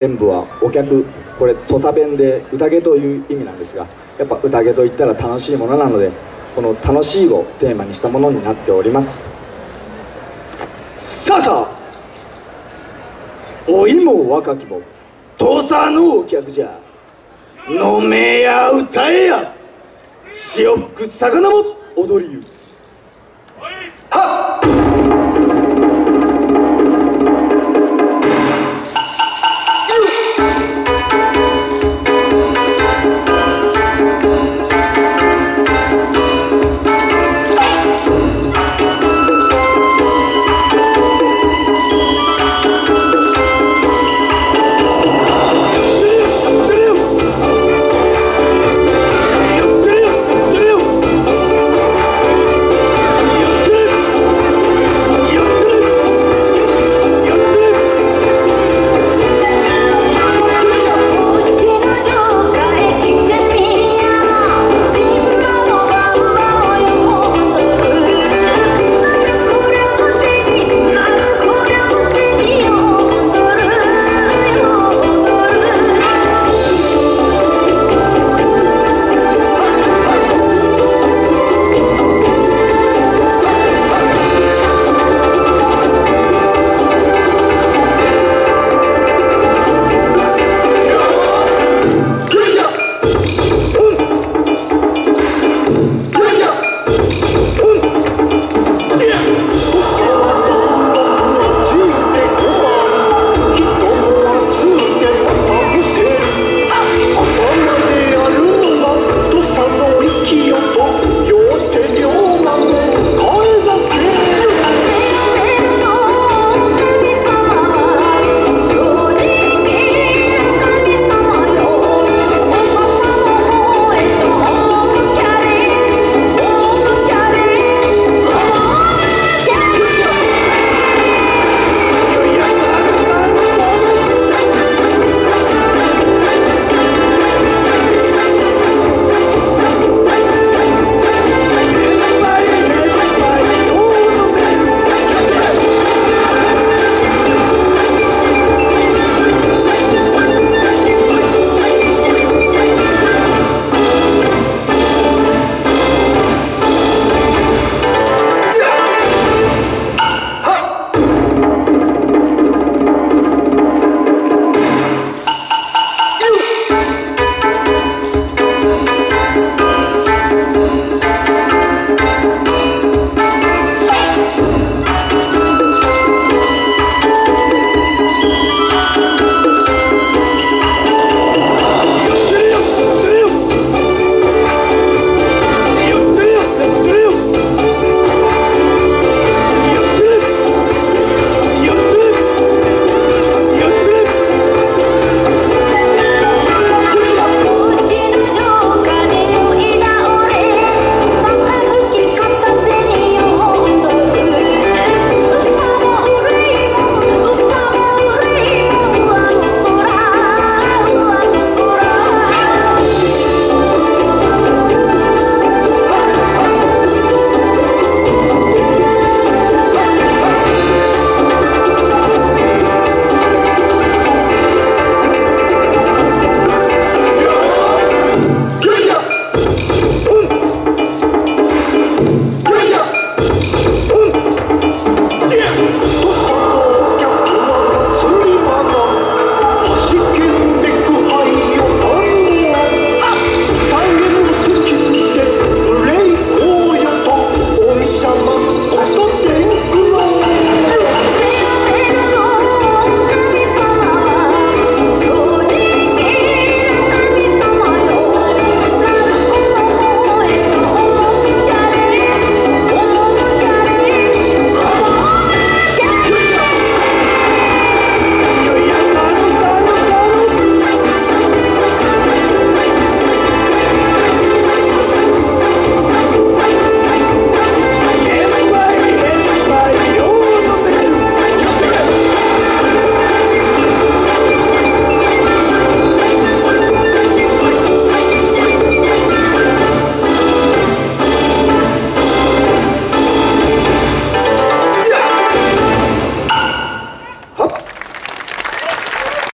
全部はお客これ土佐弁で宴という意味なんですがやっぱ宴といったら楽しいものなのでこの「楽しい」をテーマにしたものになっております。さあさあ老いも若きも土佐のお客じゃ飲めや歌えや塩吹く魚も踊りゆはっ